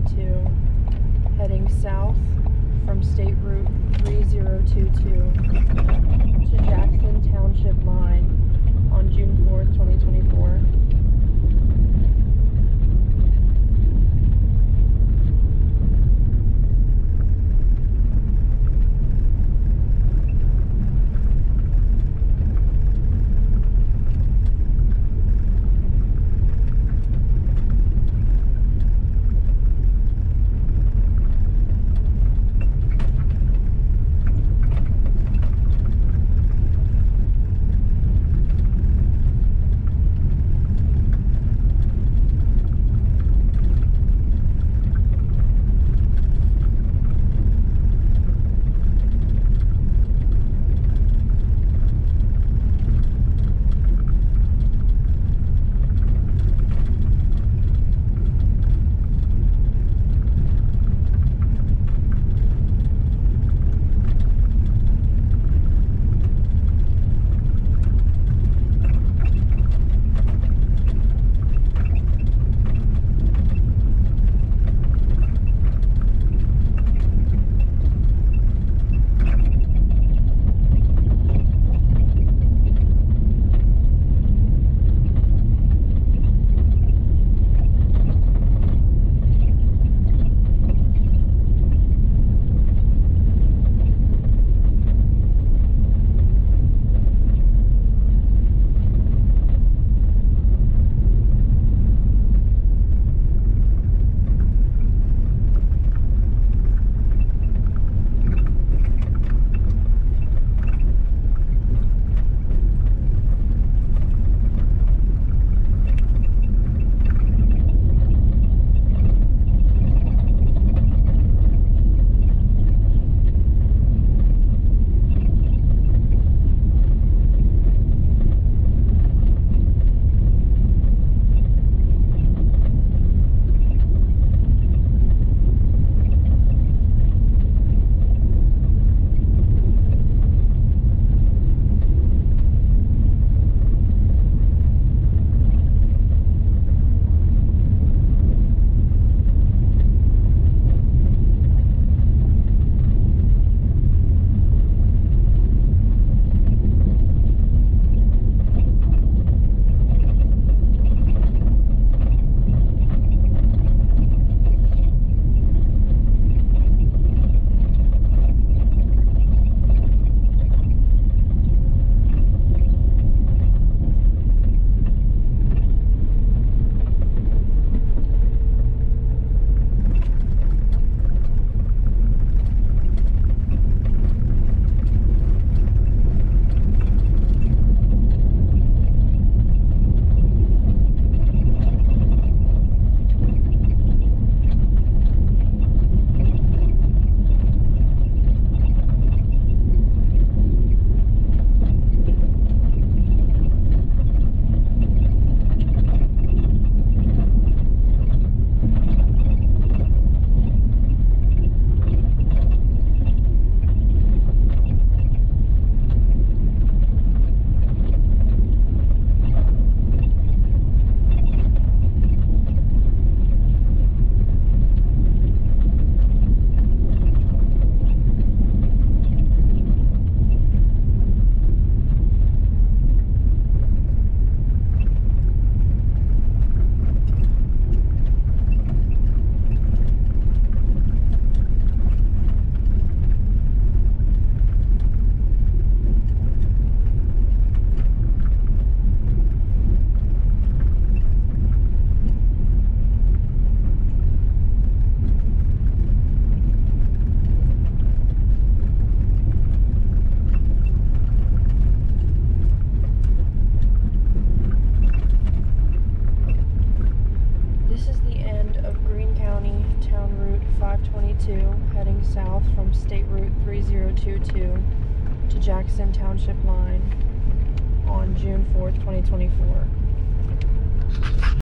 522, heading south from State Route 3022 to Jackson Township line heading south from State Route 3022 to Jackson Township line on June 4th, 2024.